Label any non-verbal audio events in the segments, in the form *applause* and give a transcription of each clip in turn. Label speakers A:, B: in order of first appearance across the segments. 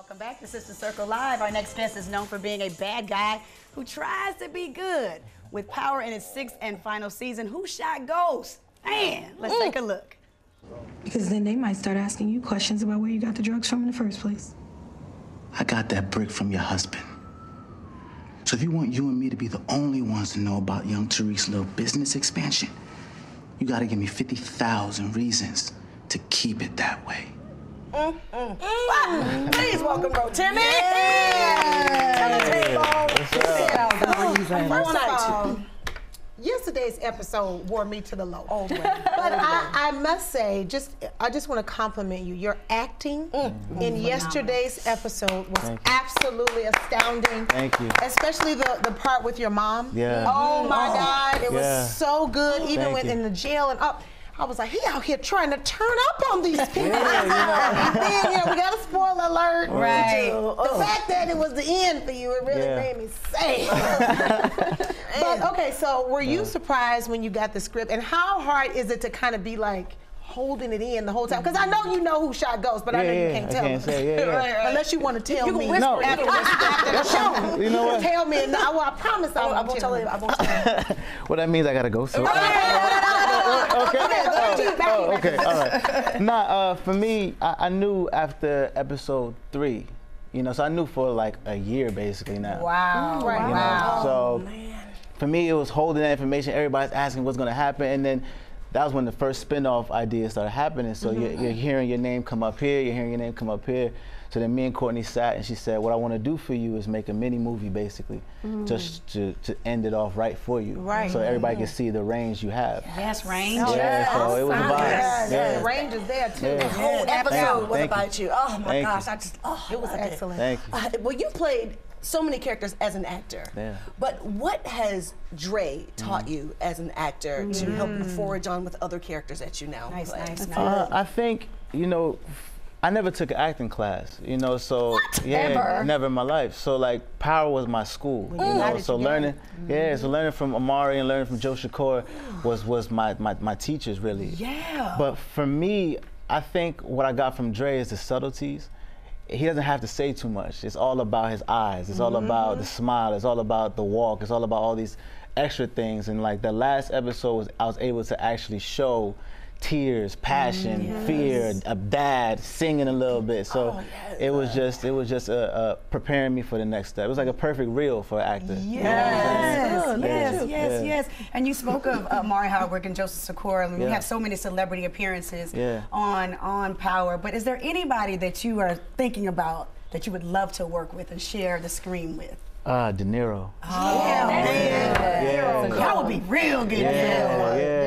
A: Welcome back to Sister Circle Live. Our next guest is known for being a bad guy who tries to be good. With Power in its sixth and final season, Who Shot Ghost? Man, let's take a look.
B: Because then they might start asking you questions about where you got the drugs from in the first place.
C: I got that brick from your husband. So if you want you and me to be the only ones to know about young Tariq's little business expansion, you gotta give me 50,000 reasons to keep it that way. Mm-hmm. Mm-hmm.
A: Please welcome Rotimi.
D: First of all, yesterday's episode wore me to the low. but I, I must say, just I just want to compliment you. Your acting in yesterday's episode was absolutely astounding.
E: Thank you.
D: Especially the, the part with your mom.
E: Yeah.
D: Oh my God, it
E: Yeah.
D: was so good. Even
E: Thank
D: when
E: you.
D: in the jail and up. I was like, he out here trying to turn up on these *laughs* people.
E: Yeah, you know.
D: then, you know, we got a spoiler alert. Oh.
A: Right.
D: The oh. fact that it was the end for you, it really
E: Yeah.
D: made me sad. *laughs* *laughs* but okay, so were you surprised when you got the script, and how hard is it to kind of be like holding it in the whole time? Because I know you know who shot Ghost, but I know you
E: yeah,
D: can't
E: I
D: tell
E: can't
D: us.
E: say, yeah, yeah.
D: Right, right. Unless you want to tell
A: You can
D: me
A: whisper
E: No.
D: after, the, after the show.
E: You know what?
D: Tell me, and I, well, I promise I,
A: I
D: won't
A: won't tell you. I won't tell you.
E: well, that means I gotta go. So.
D: Okay,
E: okay.
D: back
E: Oh, okay. All right. Nah, uh, for me, I, I knew after episode three, you know, so I knew for like a year basically now.
A: Wow.
D: Right.
E: You
D: Wow.
E: know, so for me, it was holding that information. Everybody's asking what's gonna happen, and then that was when the first spin-off ideas started happening. So you're, mm-hmm. you're hearing your name come up here, you're hearing your name come up here. So then me and Courtney sat, and she said, "What I want to do for you is make a mini movie, basically, mm-hmm. just to, to end it off right for you,
D: Right.
E: so everybody can mm-hmm. see the range you have."
A: Yes, Range.
E: Oh, yeah, so it was a vibe.
D: Yeah,
E: Yeah.
D: The range is there too.
E: Yeah.
F: whole
E: Thank
F: episode
E: you.
F: was
E: you.
F: about you. Oh my
E: Thank
F: gosh,
E: you.
F: I just oh,
D: It was excellent.
E: Thank you.
F: Uh, well, you played so many characters as an actor.
E: Yeah.
F: But what has Dre taught
E: Mm.
F: you as an actor to help you forage on with other characters that you now
A: Nice,
F: play?
A: nice, nice.
E: Uh, I think you know, I never took an acting class. You know, so yeah,
A: Ever?
E: never in my life. So like, Power was my school. You know, so
D: together.
E: learning, yeah, so learning from Omari and learning from Joe Sikora was was my my, my teachers really.
F: Yeah.
E: But for me, I think what I got from Dre is the subtleties. He doesn't have to say too much. It's all about his eyes. It's all mm-hmm. about the smile. It's all about the walk. It's all about all these extra things. And like the last episode was, I was able to actually show tears, passion, fear, a dad singing a little bit. So
F: Oh, yes.
E: it was just, it was just uh, uh, preparing me for the next step. It was like a perfect reel for an actor. You know what
A: Yes, yes, yes,
E: Yeah.
A: yes. And you spoke of uh, Omari Hardwick and Joseph Sikora. I mean, We have so many celebrity appearances
E: Yeah.
A: on on Power. But is there anybody that you are thinking about that you would love to work with and share the screen with?
E: Ah, De Niro.
A: yeah,
E: Yeah.
A: That would be real good.
E: Yeah, yeah.
D: De Niro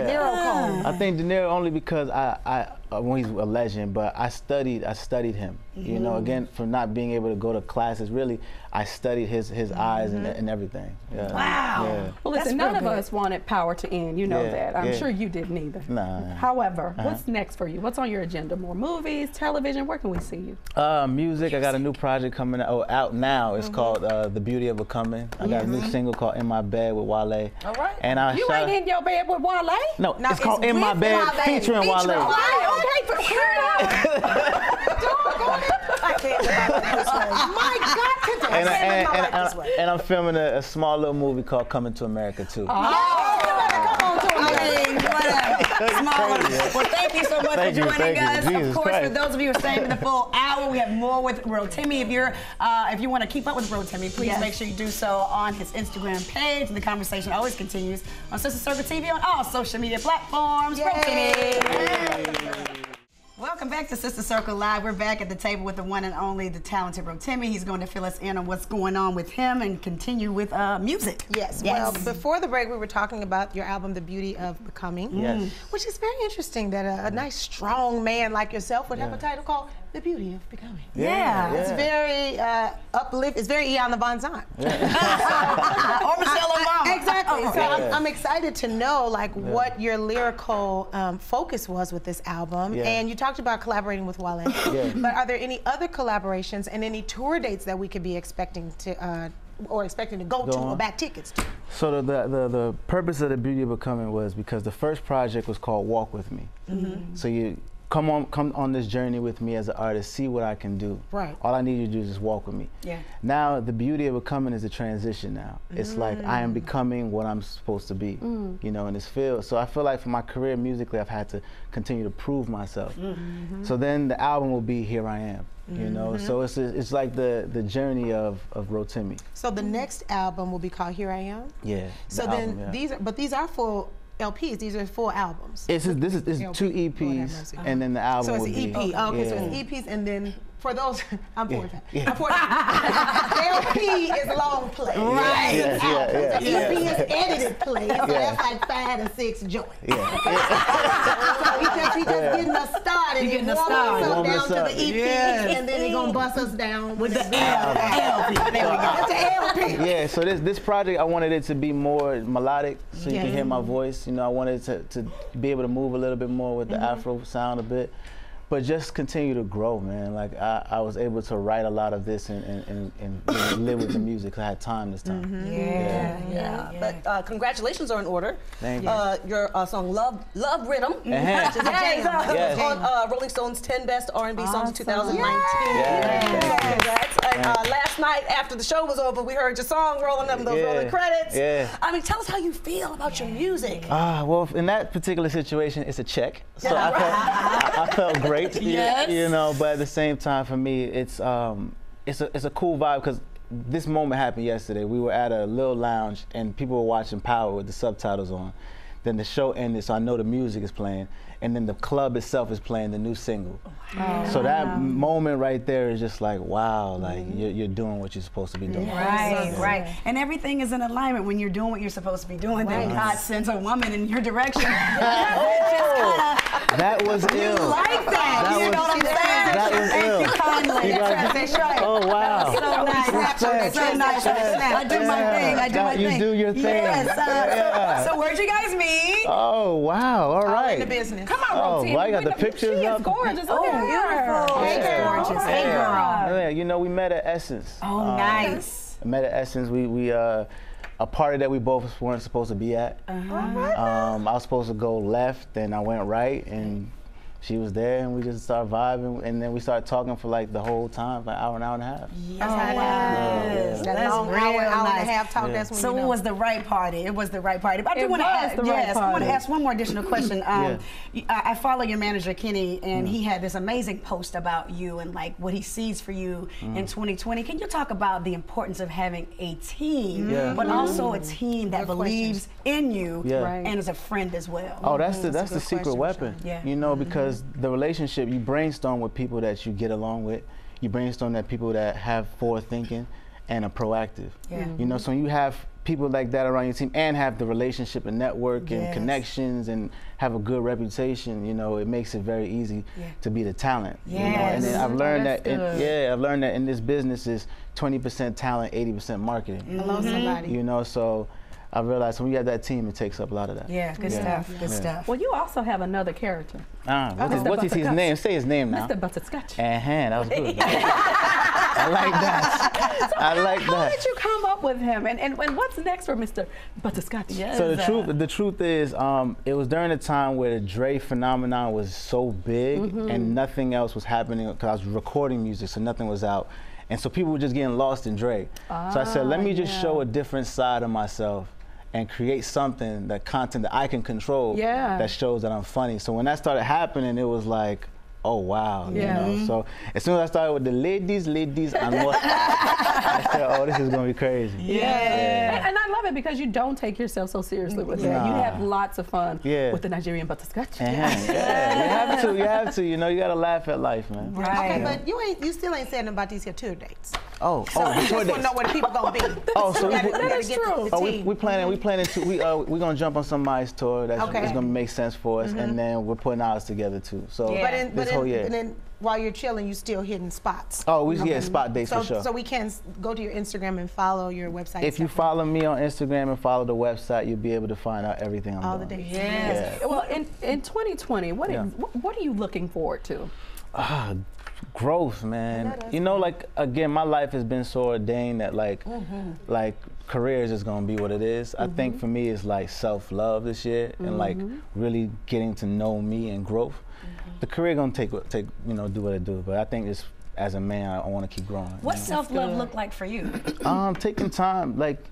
E: Think De Niro only because I, I, uh, well, he's a legend, but I studied, I studied him. You know, again, from not being able to go to classes, really, I studied his his eyes and, and everything. Yeah.
A: Wow.
E: Yeah.
G: Well, listen, none
A: real
G: of us wanted power to end. You know
E: Yeah,
G: that. I'm
E: yeah.
G: sure you didn't either.
E: Nah.
G: However,
E: Uh-huh.
G: what's next for you? What's on your agenda? More movies, television? Where can we see you?
E: Uh, music. I got a new project coming out, oh, out now. It's called uh, The Beauty of Becoming. I got a new single called In My Bed with Wale.
F: All right.
E: And I
G: You
E: shot,
G: ain't in your bed with Wale?
E: No,
D: No,
E: it's called In My Bed
D: Wale,
E: featuring Wale.
D: featuring Wale.
G: For
F: I can't live my life this way.
D: My God, today.
E: And, I-
F: I can't
E: and,
F: live my
E: and,
F: life
E: and,
F: this way.
E: and I'm filming a, a small little movie called Coming to America too.
A: Mean, Well, thank you so much
E: Thank
A: for
E: you,
A: joining
E: you.
A: us.
E: Jesus
A: of course,
E: Christ.
A: for those of you who are staying for the full *laughs* hour, we have more with Rotimi. If you're, uh, if you want to keep up with Rotimi, please
G: Yes.
A: make sure you do so on his Instagram page. and The conversation always continues on Sister Circle TV on all social media platforms. Bro Timmy. Welcome back to Sister Circle Live. We're back at the table with the one and only, the talented Rotimi. He's going to fill us in on what's going on with him and continue with uh, music.
D: Yes. yes, Well, before the break, we were talking about your album, The Beauty of Becoming.
E: Yes.
D: Which is very interesting that a, a nice, strong man like yourself would have a title called The Beauty of Becoming.
A: Yeah.
D: It's very uh, uplift. It's very Iyanla Vanzant.
A: or Michelle Obama.
D: Exactly. So
E: Yeah.
D: I'm, I'm excited to know like what your lyrical um, focus was with this album.
E: Yeah.
D: And you talked about collaborating with Wale. *laughs*
E: Yeah.
D: But are there any other collaborations and any tour dates that we could be expecting to uh, or expecting to go,
E: Go
D: to or
E: on.
D: back tickets to?
E: So the, the, the, the purpose of the Beauty of Becoming was because the first project was called Walk With Me.
D: Mm-hmm.
E: So you come on come on this journey with me as an artist see what i can do
D: Right.
E: all i need you to do is just walk with me
A: Yeah.
E: now the beauty of becoming is the transition now it's like i
A: Mm.
E: am becoming what i'm supposed to be you know in this field so i feel like for my career musically i've had to continue to prove myself
A: Mm-hmm.
E: so then the album will be here i am you know
A: Mm-hmm.
E: so it's it's like the the journey of of rotimi
D: So the next album will be called Here I Am.
E: yeah
D: So
E: the
D: then
E: album, yeah.
D: these are, but these are full LPs. These are full albums.
E: It's just, this is it's
D: Yeah,
E: two EPs
D: mercy.
E: and then the album
D: So it's an EP.
E: be
D: Oh, okay, so
E: yeah.
D: it's EPs, and then for those, *laughs* I'm for that.
E: Yeah.
D: I'm for that. LP is long play.
A: Right.
E: Yeah, yeah, yeah,
D: The
E: yeah.
D: EP is edited play, so
E: Yeah.
D: that's like five to six joints.
E: yeah. *laughs*
D: So he just, he just getting us started.
A: He getting
D: and
A: us
D: warming
A: started.
D: us up
E: Warming
D: down to the EP,
A: Yes.
D: and then he gonna bust us down with the
A: LP. There we go. *laughs*
E: Yeah, so this this project I wanted it to be more melodic, so you
D: Yeah.
E: can hear my voice. You know, I wanted to to be able to move a little bit more with the
D: Mm-hmm.
E: Afro sound a bit, but just continue to grow, man. Like I, I was able to write a lot of this and and, and, and *coughs* live with the music. 'cause I had time this time.
D: Mm-hmm.
A: Yeah.
F: Yeah, but uh, congratulations are in order.
E: Thank you.
F: Uh, your uh, song "Love Love Riddim"
E: Uh-huh.
F: which is.
E: Yes.
F: on uh, Rolling Stone's 10 Best R&B Songs of 2019.
E: Yeah.
F: So congrats. And, uh, last night after the show was over, we heard your song rolling up in those
E: Yeah.
F: rolling credits.
E: Yeah.
F: I mean, tell us how you feel about your music.
E: Ah, well, in that particular situation, it's a check. So I felt, I, I felt great. *laughs* you-
A: Yes.
E: You, know, but at the same time, for me, it's um, it's a it's a cool vibe because this moment happened yesterday. We were at a little lounge and people were watching Power with the subtitles on. Then the show ended, so I know the music is playing, and then the club itself is playing the new single. So that moment right there is just like, wow, like you're, you're doing what you're supposed to be doing.
A: Right, right. And everything is in alignment when you're doing what you're supposed to be doing. Then God sends a woman in your direction. *laughs*
E: That was ill.
A: You like that.
E: That
A: you
E: was-
A: know what I'm saying?
E: that was
A: Thank
E: ill.
A: you kindly.
E: You guys-
A: That's right.
E: Oh wow.
A: So nice.
E: Respect.
A: So nice. I do my thing. I do
E: Yeah,
A: my
E: you
A: thing.
E: do your thing.
A: Yes. Uh,
E: Yeah.
A: so, so where'd you guys meet?
E: Oh wow! All
D: All
E: right.
D: in the business.
G: Come on,
E: Oh, well, I got
G: We
E: the pictures
G: She
E: up.
G: is gorgeous.
A: Oh,
G: Look at her.
A: beautiful. Hey,
E: Yeah.
A: gorgeous. Hey,
E: Yeah.
A: girl.
E: Yeah, you know, we met at Essence.
A: Oh,
E: Um,
A: nice.
E: I met at Essence. We we uh, a party that we both weren't supposed to be at.
A: Uh-huh.
E: Um, I was supposed to go left, and I went right, and she was there, and we just started vibing, and then we started talking for like the whole time, for an hour, an hour and a half.
D: That's how it
A: Yes.
D: Oh, is. That
A: That's
D: long
A: real
D: hour, hour
A: nice.
D: and a half talk.
E: Yeah.
D: That's when
A: So
D: you
A: it was the right party. It was the right party. But I do want to ask.
G: the right
A: yes, I want to ask one more additional question. *laughs* Um, y- I, I follow your manager Kenny, and he had this amazing post about you and like what he sees for you mm. in 2020. Can you talk about the importance of having a team,
E: Yeah. Mm-hmm.
A: but also a team that
D: Good
A: believes in you
E: Yeah.
G: Right.
A: and is a friend as well?
E: Oh, that's the
D: mm-hmm. That's
E: that's the secret
D: question,
E: weapon.
A: Rashan. Yeah.
E: You know, mm-hmm. because the relationship you brainstorm with people that you get along with. You brainstorm that people that have forward thinking and are proactive.
A: Yeah.
E: You know, so when you have people like that around your team and have the relationship and network and
A: Yes.
E: connections and have a good reputation, you know, it makes it very easy
A: Yeah.
E: to be the talent. you know? And then I've learned
G: That's
E: that in, yeah, I've learned that in this business is 20% talent, 80% marketing.
D: Hello, mm-hmm. somebody.
E: You know, so I realized when you have that team, it takes up a lot of that.
A: Yeah, good
E: Yeah.
A: stuff. Good
E: Yeah.
A: stuff.
G: Well, you also have another character,
E: Ah, what is,
G: Mr.
E: what is his name? Say his name now.
G: Mr. Butterscotch.
E: Uh-huh, that was good. *laughs* I like that. I like
G: How
E: that.
G: How did you come up with him? And, and, and what's next for Mr. Butterscotch? Yes.
E: So the truth, the truth is, um, it was during a time where the Dre phenomenon was so big and nothing else was happening because I was recording music, so nothing was out, and so people were just getting lost in Dre. so I said, let me just
G: yeah.
E: show a different side of myself and create something, that content that I can control,
G: Yeah.
E: that shows that I'm funny. So when that started happening, it was like. Oh wow!
G: Yeah.
E: You know? So as soon as I started with the ladies, ladies, and *laughs* what, I said, "Oh, this is gonna be crazy."
G: Yeah. And, and I love it because you don't take yourself so seriously with that. You have lots of fun
E: Yeah.
G: with the Nigerian butterscotch.
E: Uh-huh. Yeah, you have to. You have to. You know, you gotta laugh at life, man.
A: Right.
D: Okay, but you ain't, you still ain't saying about these here tour dates.
E: Oh,
D: So
E: oh,
D: I
E: the
D: just want to know where the people gonna be.
E: Oh, so we,
D: gotta-
E: we,
D: gotta get
G: true.
E: oh, we, we planning. We planning to. We uh, we gonna jump on somebody's tour. That's
D: Okay.
E: it's gonna make sense for us, and then we're putting ours together too. So
A: Yeah.
D: But, in,
E: this
D: but
E: whole
D: in,
E: year.
D: and then while you're chilling, you still hitting spots.
E: Oh, we yeah, spot dates
D: so,
E: for sure.
D: So we can go to your Instagram and follow your website.
E: if you follow me on Instagram and follow the website, you'll be able to find out everything I'm
D: all the
E: doing.
D: dates.
A: Yes.
E: Yeah.
G: Well, in, in 2020, what,
E: Yeah.
G: is, what, what are you looking forward to?
E: Ah, growth, man. You know, like again, my life has been so ordained that like, mm-hmm. like career is just gonna be what it is. I think mm-hmm. for me, it's like self love this year and like mm-hmm. really getting to know me and growth. the career gonna take what- take you know do what it do. But I think it's as a man, I, want to keep growing.
A: What self love look like for you?
E: Um, taking time like.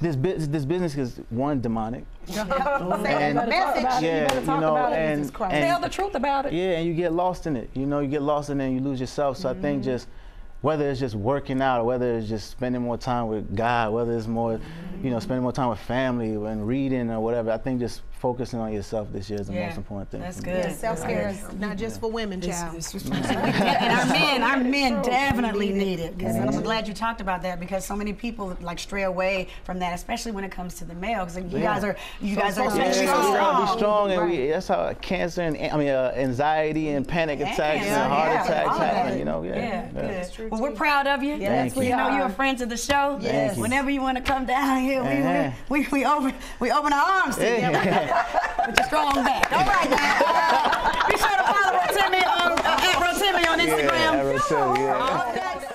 E: This, bu- this business is one demonic. *laughs*
D: And
G: Message.
E: Yeah, you know, and,
G: Tell
E: and
G: the truth about it.
E: yeah, and you get lost in it. You know, you get lost in it and you lose yourself. So I think mm-hmm. just whether it's just working out or whether it's just spending more time with God, whether it's more, you know, spending more time with family and reading or whatever, I think just focusing on yourself this year is the
A: Yeah,
E: most important thing.
A: That's
E: for me.
A: good.
D: Self care is not just for women, child. *laughs* *laughs* *laughs*
A: and our men, our men definitely need it. 'cause I'm glad you talked about that because so many people like stray away from that, especially when it comes to the male. Because you guys are, you guys are
E: Yeah, so
A: so
E: we gotta be
A: strong.
E: strong, and
A: Right.
E: we, that's how cancer and I mean uh, anxiety and panic attacks
A: Yeah,
E: and heart
A: yeah,
E: attacks
A: all
E: happen. You know, yeah.
A: Yeah,
E: yeah.
A: good. Well, we're proud of you.
E: Yes,
A: we
E: we
A: know you're a friend to the show.
E: Thank you.
A: Whenever you want to come down here, we, we, we, we open we open our arms to you. Put your strong back. All right, now. Be sure to follow Rotimi on uh, at Rotimi on Instagram.
E: Yeah, I will yeah.